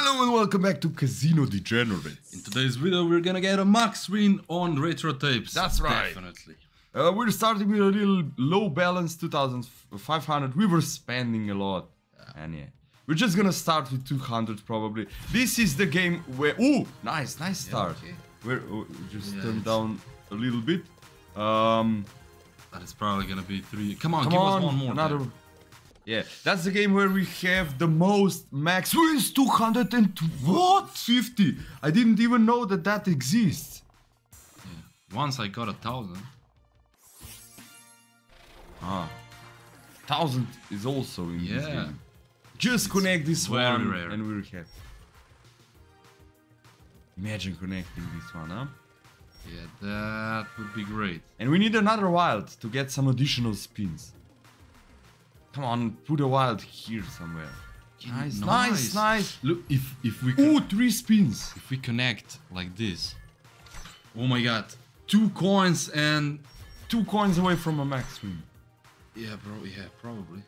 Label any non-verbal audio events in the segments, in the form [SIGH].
Hello and welcome back to Casino Degenerates. In today's video, we're gonna get a max win on retro tapes. That's right. Definitely. Uh, we're starting with a little low balance, 2500. We were spending a lot. And yeah, we're just gonna start with 200 probably. This is the game where. Ooh, nice, nice start. okay. We're oh, just Yeah, turn down a little bit. Um, That is probably gonna be three. Come on, come give on, us one more. another. there. Yeah, that's the game where we have the most max wins 200 and what 50. I didn't even know that that exists. Yeah. Once I got a thousand. Ah, thousand is also in this Yeah. game. Just connect this one rare. and we're happy. Imagine connecting this one, huh? Yeah, that would be great. And we need another wild to get some additional spins. Come on, put a wild here somewhere. Nice, nice, nice. Look, if if we Ooh, three spins. if we connect like this. Oh my god, two coins and Two coins away from a max win. yeah, bro. Yeah, probably.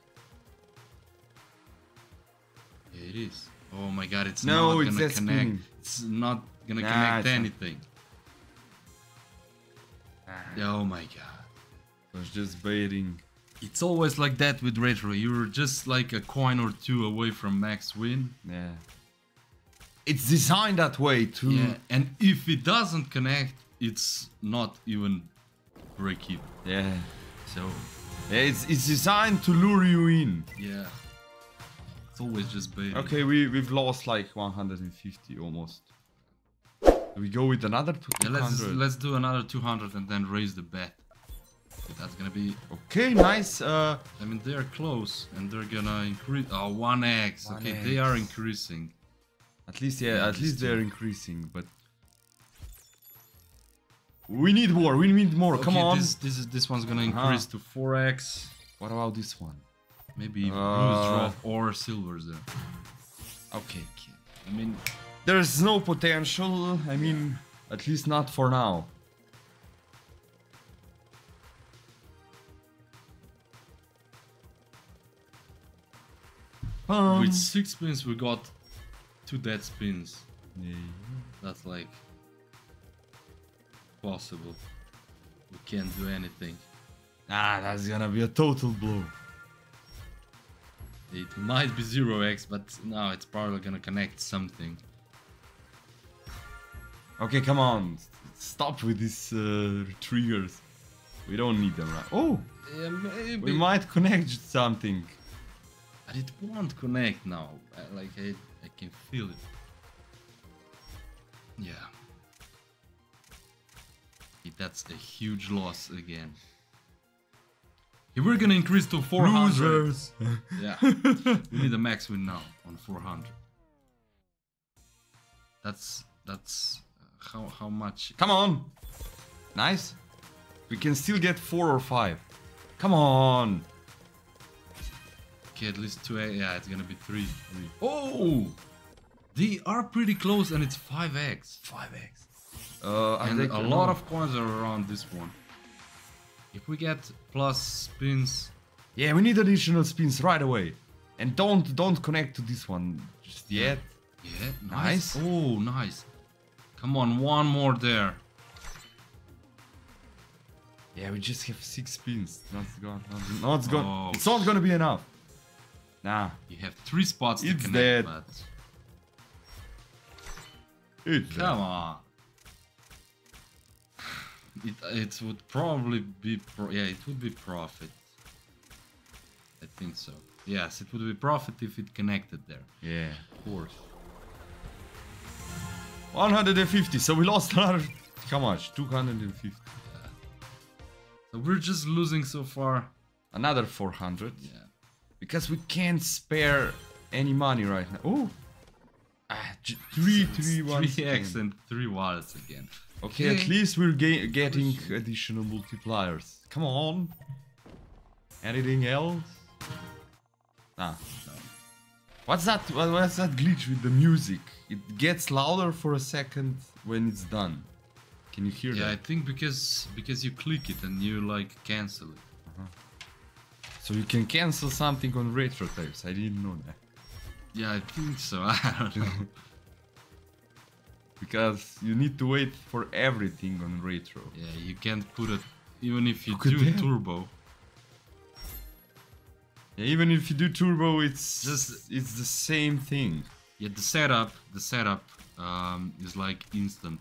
Yeah, it is. Oh my god, it's No, not it's gonna connect. spinning. It's not gonna Nah, connect anything. Oh my god. I was just baiting. It's always like that with retro. You're just like a coin or two away from max win. Yeah. It's designed that way too. Yeah, and if it doesn't connect, it's not even break even. Yeah. So Yeah, it's, it's designed to lure you in. yeah, it's always just bait. Okay, we we've lost like 150 almost. We go with another 200. Yeah, let's let's do another 200 and then raise the bet. So that's gonna be. Okay, nice. Uh, I mean, they're close and they're gonna increase. Oh, 1x. Okay, they are increasing. at least yeah, Yeah, at least they're increasing, but we need more. We need more. Come on. This this is this one's gonna Uh-huh. increase to 4x. What about this one? Maybe Uh, blues drop or silvers there. Okay, okay. I mean, There's no potential. I mean, at least not for now. Um, with six spins we got two dead spins. yeah. That's like possible. We can't do anything. Ah, that's gonna be a total blow. It might be 0x, but now it's probably gonna connect something. Okay, come on. Stop with these uh, triggers. We don't need them right. Oh, Yeah, we might connect something. But it won't connect now. Like I, I can feel it. Yeah. That's a huge loss again. We're gonna increase to 400. Losers. Yeah. [LAUGHS] we need a max win now on 400. That's that's uh, how how much Come on. Nice. We can still get four or five. Come on. Okay, at least two. Yeah, it's gonna be three. three. Oh, they are pretty close, and it's five x. Five x. Uh, And a lot of coins are around this one. If we get plus spins, Yeah, we need additional spins right away. And don't don't connect to this one just yet. yeah, Nice. nice. Oh, nice. Come on, one more there. Yeah, we just have six spins. Not gone. Not, not gone. Oh, it's not gonna be enough. Nah. You have three spots to It's connect, dead. but It's come on. It it would probably be pro- yeah, it would be profit. I think so. Yes, it would be profit if it connected there. Yeah. Of course. 150. So we lost another. How much? 250. So we're just losing so far. Another 400. Yeah. Because we can't spare any money right now. Oh. Ah, three, three, one. 3x and 3 wallets again. Okay, at least we're getting additional multipliers. Come on. Anything else? Ah. No. What's that? What's that glitch with the music? It gets louder for a second when it's done. Can you hear that? Yeah, I think because because you click it and you like cancel it. So you can cancel something on retro tapes. I didn't know that. Yeah, I think so. [LAUGHS] I don't know. [LAUGHS] because you need to wait for everything on retro. yeah, you can't put it even if you Look do turbo. Yeah, even if you do turbo, it's Just- it's the same thing. Yeah, the setup, the setup um, is like instant.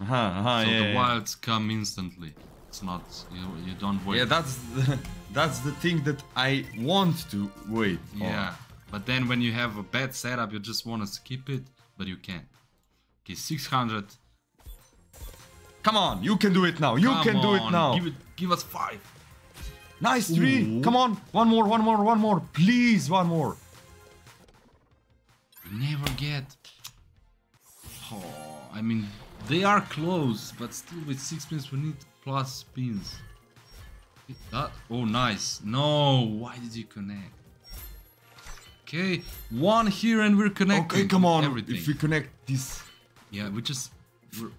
Uh-huh, uh-huh, so yeah, the yeah. wilds come instantly. It's not you, you don't wait. Yeah, that's the, that's the thing that I want to wait. on. Yeah, but then when you have a bad setup, you just want to skip it, but you can't. Okay, 600. Come on, you can do it now. You Come can do it now. Give it, give us five. Nice three. Ooh. Come on, one more, one more, one more. Please, one more. We never get. Oh, I mean, they are close, but still with six spins we need plus spins. That oh nice. No, why did you connect? Okay, one here and we're connected. Okay, come on. Everything. If we connect this, Yeah, we just. We're,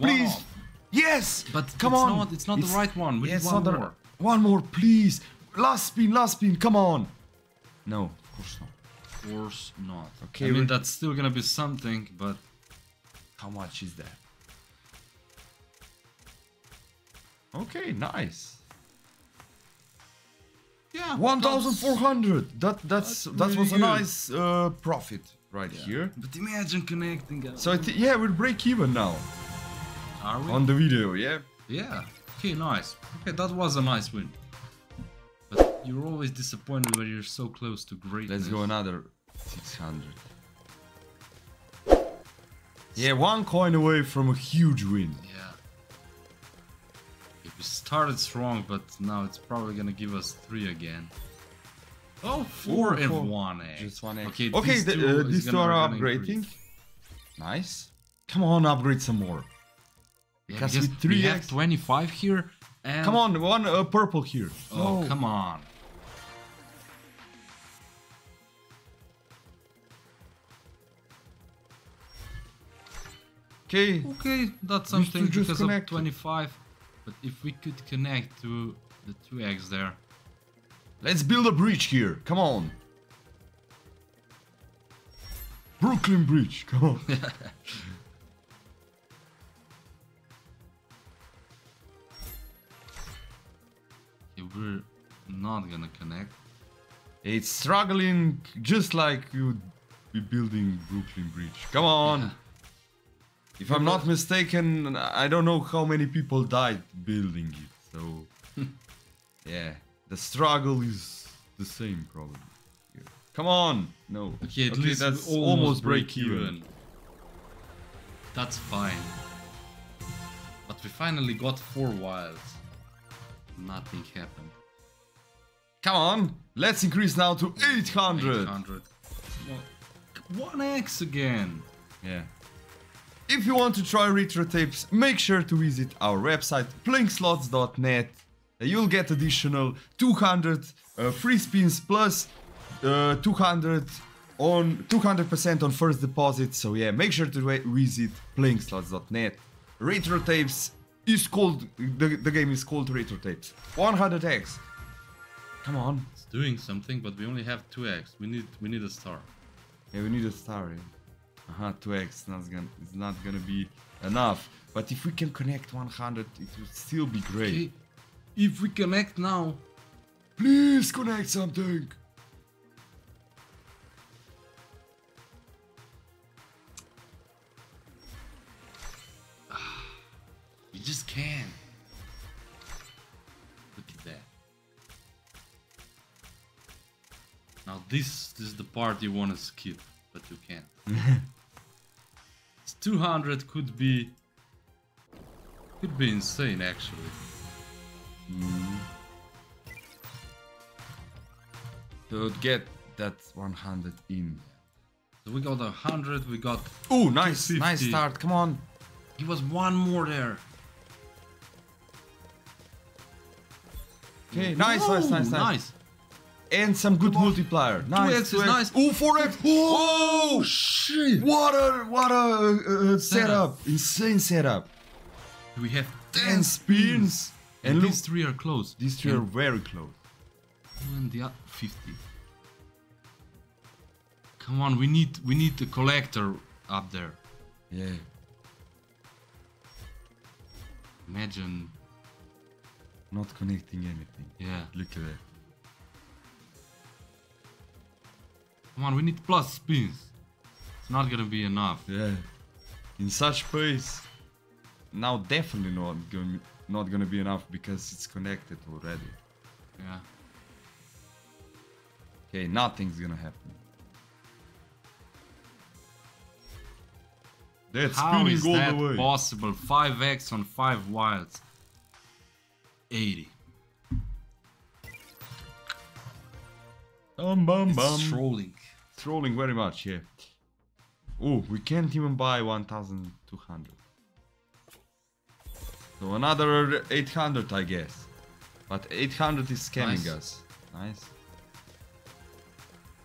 please. Wow. Yes. But come it's on. not- it's not the right one. We need one the- more. one more, please. Last spin, last spin. Come on. No, of course not. Of course not. Okay, I mean that's still gonna be something, but How much is that? Okay, nice. yeah, One thousand four hundred. That that's that's that was a good. nice uh, profit right here. But imagine connecting. So I yeah, we'll break even now are we? on the video. Yeah. Yeah. Okay, nice. Okay, that was a nice win. But you're always disappointed when you're so close to greatness. Let's go another six hundred. Yeah, one coin away from a huge win. Yeah. Started strong, but now it's probably gonna give us three again. Oh, four Ooh, and four. one egg. Just one egg. Okay, okay, these the- two uh, these two are upgrading. increase. Nice. Come on, upgrade some more. Yeah, Because with three we have 25 here. And Come on, one uh, purple here. Oh, No. come on. Okay. Okay, that's something because of 25. But if we could connect to the two eggs there. Let's build a bridge here. Come on. Brooklyn Bridge. Come on. [LAUGHS] Okay, we're not gonna connect. it's struggling just like you'd be building Brooklyn Bridge. Come on. Yeah. If I'm not mistaken, I don't know how many people died building it. So, [LAUGHS] yeah, the struggle is the same probably. Here. Come on. No. Okay, at least that's we almost break even. That's fine. But we finally got four wilds. Nothing happened. Come on. Let's increase now to 800. 800. One X again. Yeah. If you want to try retro tapes, make sure to visit our website playingslots.net. Uh, You'll get additional 200 uh, free spins plus uh, 200 on 200% on first deposit. So yeah, make sure to visit playingslots.net. Retro tapes is called the, the game is called retro tapes. 100x. Come on. It's doing something, but we only have two X. We need we need a star. Yeah, we need a star. Yeah. Uh-huh, 2x not gonna, it's not gonna be enough. But if we can connect 100, it will still be great. Okay. If we connect now, Please connect something. [SIGHS] you just can. Look at that. Now this, this is the part you want to skip, but you can't. [LAUGHS] it's 200 could be could be insane actually. Hmm. To get that 100 in. So we got a hundred, we got Oh, nice, nice start. Come on. give us one more there. Okay, nice, nice, Whoa, nice, nice. And some good multiplier. Nice. 2x is nice. Oh, 4x. Oh, shit! what a what a uh, uh, setup. Insane setup. We have 10 spins. and And look, these three are close. these three are very close. and the other 50. Come on, we need we need the collector up there. Yeah. Imagine. Not connecting anything. Yeah. Look at that. Come on, we need plus spins. It's not gonna be enough. Yeah. In such pace. Now definitely not going not gonna be enough because it's connected already. Yeah. Okay, nothing's gonna happen. That's How is that possible? 5x on 5 wilds. 80. Bum bum It's bum. trolling. Trolling very much, yeah. Oh, we can't even buy 1200. So another 800, I guess. But 800 is scamming Nice. us. Nice.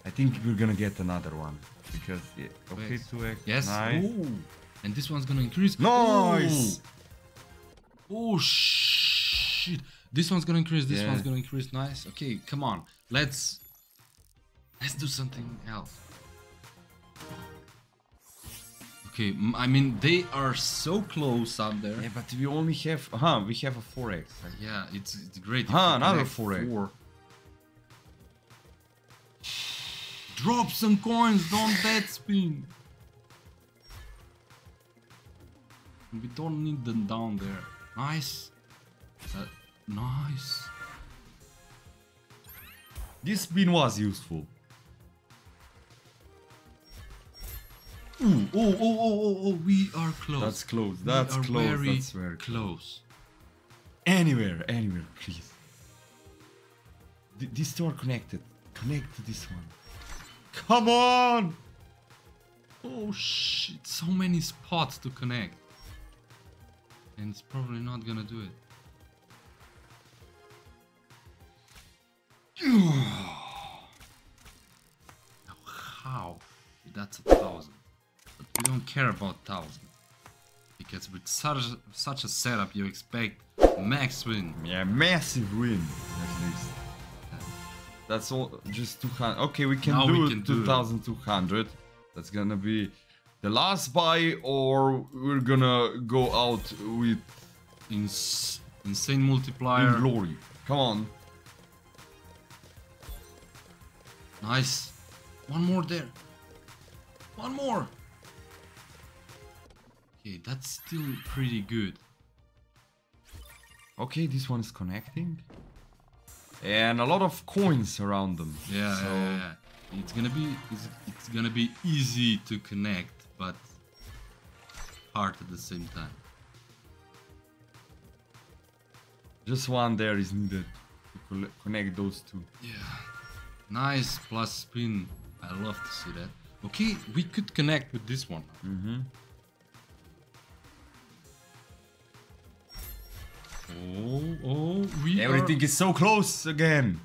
I think we're gonna get another one. Because, yeah, okay, Wait. 2x. Yes. Nice. Ooh. And this one's gonna increase. Nice. Oh, oh shit. This one's gonna increase. This Yeah. one's gonna increase. Nice. Okay, come on. Let's let's do something else. Okay, I mean they are so close up there. Yeah, but we only have, huh, we have a 4x. Yeah, it's it's great. Huh, another four egg. four. Drop some coins, don't dead spin. We don't need them down there. Nice. Uh, nice. This spin was useful. Ooh, oh, oh, oh, oh, oh, we are close. That's close. We That's are close. Very That's very close. close. Anywhere, anywhere, please. Th- these two are connected. Connect to this one. Come on! Oh shit, so many spots to connect. And it's probably not gonna do it. [SIGHS] How? That's a thousand. We don't care about thousand. Because with such such a setup you expect max win. Yeah, massive win, at least. That's all, just 200. Okay, we can Now do we can do 2200. That's gonna be the last buy, or we're gonna go out with Ins insane multiplier. in glory. Come on. Nice. One more there. One more. Okay, that's still pretty good. Okay, this one is connecting. And a lot of coins around them. Yeah, So, yeah, yeah. It's gonna be it's, it's gonna be easy to connect, but hard at the same time. Just one there is needed to connect those two. Yeah. Nice plus spin. I love to see that. Okay, we could connect with this one. Mm-hmm. Oh, oh, we Everything are... is so close again.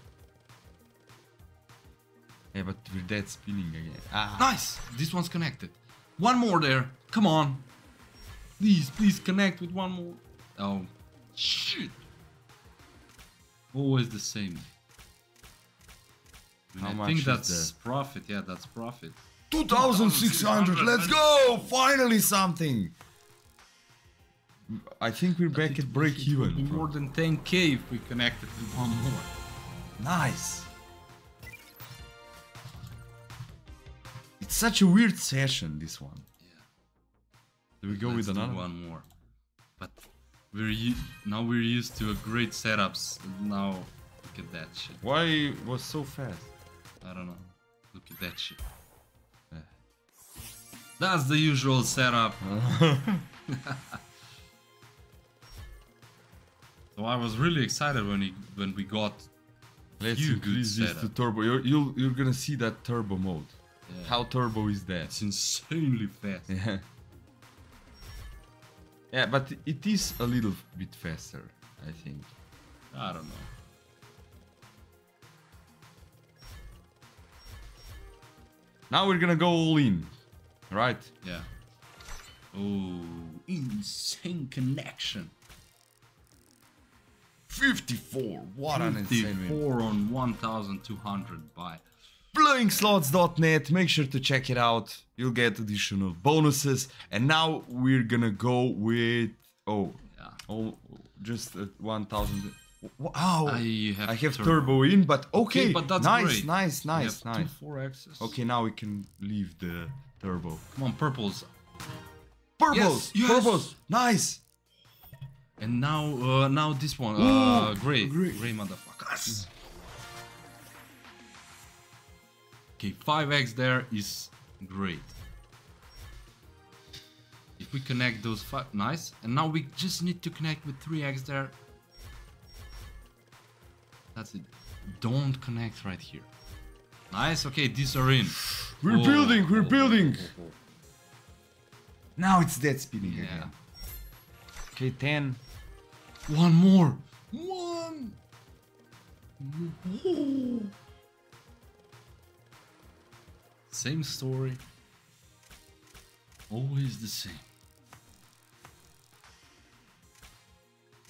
Yeah, but we're dead spinning again. Ah. Nice! This one's connected. One more there. Come on. Please, please connect with one more. Oh, shit. Always the same. And How I think that's profit. Yeah, that's profit. 2600, let's go! Finally something! I think we're back at break It would be even. more than 10k if we connected with one more. Nice! It's such a weird session, this one. Yeah. Do we go Let's with do another? one more. But we're now we're used to a great setups. Now look at that shit. Why it was so fast? I don't know. Look at that shit. Yeah. That's the usual setup. [LAUGHS] So I was really excited when he, when we got Let's few increase this to turbo. You're, you'll, you're gonna see that turbo mode. Yeah. How turbo is that? it's insanely fast. Yeah. [LAUGHS] Yeah, but it is a little bit faster, I think. I don't know. Now we're gonna go all in, right? Yeah. Oh, insane connection. 54. What an insane win. 54 on 1200 buy. playingslots.net. Make sure to check it out. You'll get additional bonuses. And now we're gonna go with oh Yeah. oh just uh, 1000 Wow. I have I have turbo. turbo in, but okay. but that's nice, great. nice, nice, nice. Two four X's. Okay, now we can leave the turbo. Come on, purples. Purples, yes. purples, nice. And now, uh, now this one, Ooh, uh, gray, gray. gray, motherfuckers. Okay, 5x there is great. If we connect those five, nice. And now we just need to connect with 3x there. That's it. Don't connect right here. Nice. Okay, these are in. We're Oh, building, we're oh, building. oh. Now it's dead spinning Yeah. again. Okay, 10. One more. One. Oh. Same story. Always the same.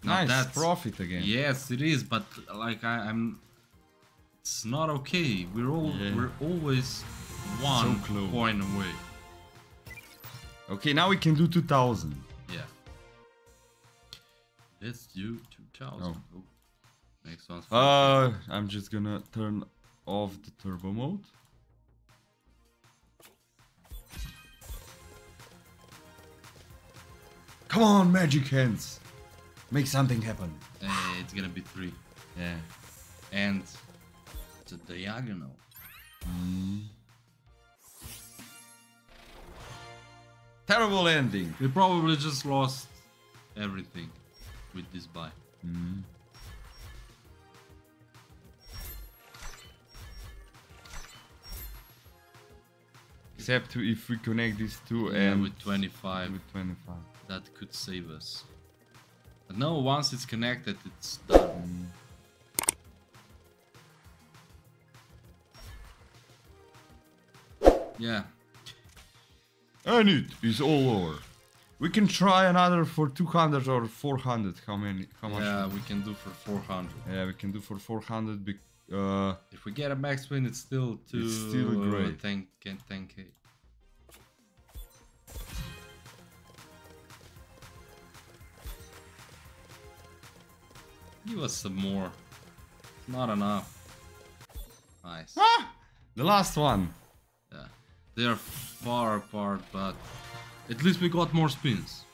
Now Nice, that's- profit again. Yes, it is, but like I, I'm, it's not okay. We're all Yeah. we're always one close. coin away. Okay, now we can do 2000. Yeah. Let's do 2000. Oh. Next one's Uh, I'm just gonna turn off the turbo mode. Come on, magic hands. Make something happen. Uh, it's gonna be three. Yeah. And it's a diagonal. Terrible ending. We probably just lost everything with this buy. Mm. Except if we connect these two Yeah, and with 25, with 25. that could save us. But no, once it's connected, it's done. Mm. Yeah, And it is all over. We can try another for 200 or 400. How many? How much? yeah, we can do for 400. Yeah, we can do for 400. Bec- uh, If we get a max win, it's still to It's still great. 10, 10k. Give us some more. Not enough. Nice. ah, the last one. Yeah. They are far apart, but at least we got more spins.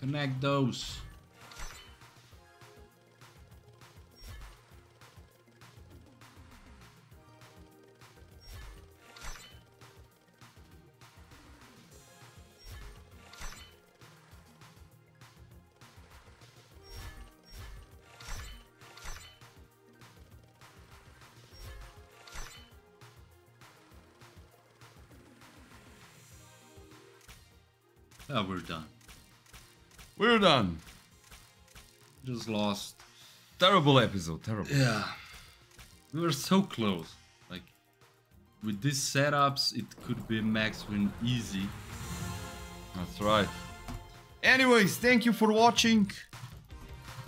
Connect those. Yeah, we're done. We're done. Just lost. Terrible episode. Terrible. Yeah. We were so close. Like, with these setups, it could be max win easy. That's right. Anyways, thank you for watching.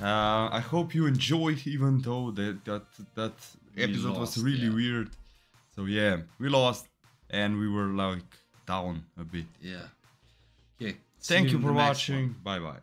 Uh, I hope you enjoyed, even though that that that episode was really yeah. weird. So yeah, we lost, and we were like down a bit. Yeah. Okay. Thank you in for the next one. watching. Bye bye.